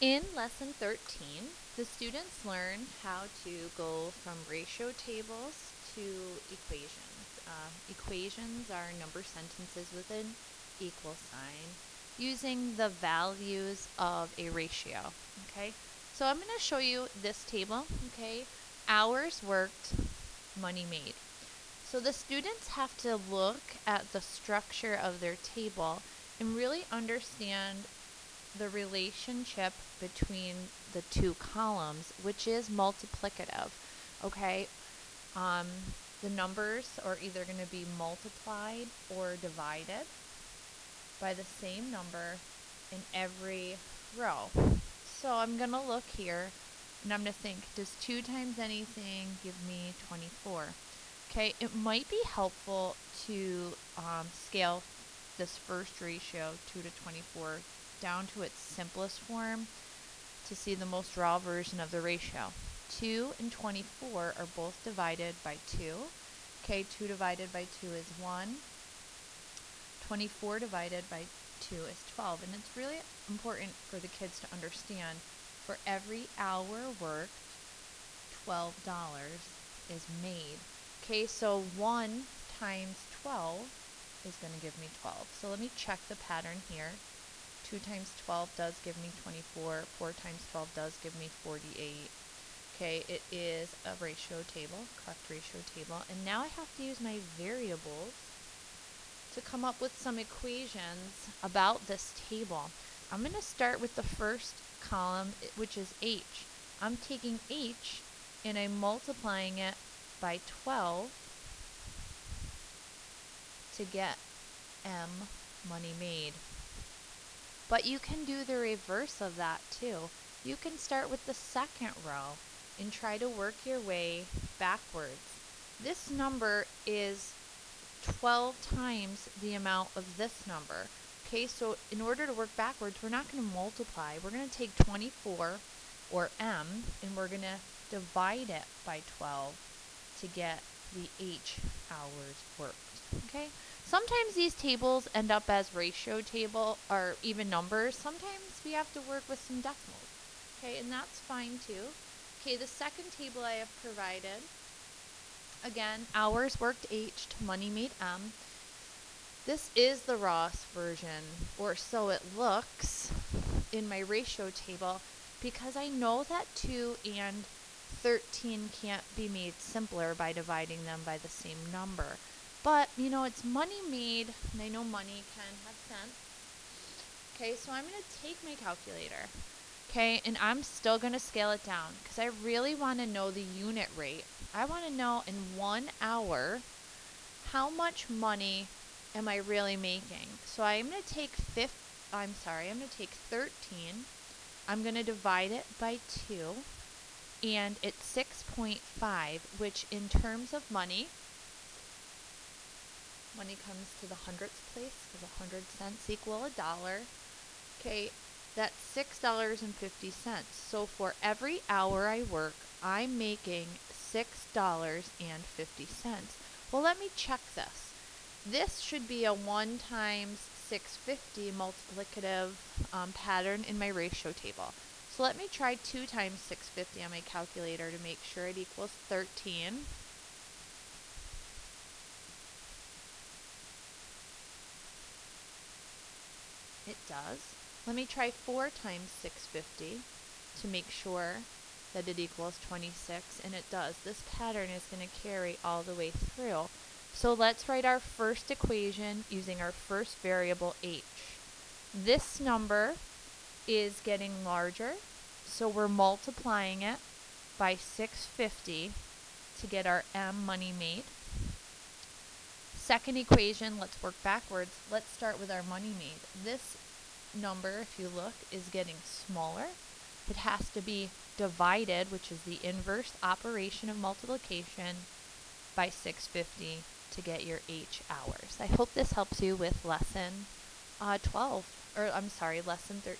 In lesson 13, the students learn how to go from ratio tables to equations. Uh, equations are number sentences with an equal sign using the values of a ratio. Okay, so I'm going to show you this table. Okay, hours worked, money made. So the students have to look at the structure of their table and really understand the relationship between the two columns, which is multiplicative. Okay, um, the numbers are either going to be multiplied or divided by the same number in every row. So I'm going to look here and I'm going to think, does 2 times anything give me 24? Okay, it might be helpful to um, scale this first ratio, 2 to 24, down to its simplest form to see the most raw version of the ratio. 2 and 24 are both divided by 2. Okay, 2 divided by 2 is 1. 24 divided by 2 is 12. And it's really important for the kids to understand for every hour worked, $12 is made. Okay, so 1 times 12 is going to give me 12. So let me check the pattern here. 2 times 12 does give me 24. 4 times 12 does give me 48. Okay, it is a ratio table, correct ratio table. And now I have to use my variables to come up with some equations about this table. I'm going to start with the first column, which is h. I'm taking h and I'm multiplying it by 12 to get m money made. But you can do the reverse of that too. You can start with the second row and try to work your way backwards. This number is 12 times the amount of this number. Okay, so in order to work backwards, we're not going to multiply. We're going to take 24, or m, and we're going to divide it by 12 to get the h hours worked. Okay, Sometimes these tables end up as ratio table or even numbers. Sometimes we have to work with some decimals. Okay, and that's fine too. Okay, the second table I have provided, again, hours worked H to money made M. This is the Ross version, or so it looks in my ratio table, because I know that 2 and 13 can't be made simpler by dividing them by the same number. But, you know, it's money made, and I know money can have cents. Okay, so I'm going to take my calculator. Okay, and I'm still going to scale it down because I really want to know the unit rate. I want to know in one hour how much money am I really making. So I'm going to take fifth, I'm sorry, I'm going to take 13. I'm going to divide it by 2 and it's 6.5 which in terms of money when it comes to the hundredths place, because a hundred cents equal a dollar. Okay, that's six dollars and fifty cents. So for every hour I work, I'm making six dollars and fifty cents. Well, let me check this. This should be a one times 650 multiplicative um, pattern in my ratio table. So let me try 2 times 650 on my calculator to make sure it equals 13. Does. Let me try 4 times 650 to make sure that it equals 26, and it does. This pattern is going to carry all the way through. So let's write our first equation using our first variable h. This number is getting larger, so we're multiplying it by 650 to get our m money made. Second equation, let's work backwards. Let's start with our money made. This number, if you look, is getting smaller. It has to be divided, which is the inverse operation of multiplication, by 650 to get your H hours. I hope this helps you with lesson uh, 12, or I'm sorry, lesson 13.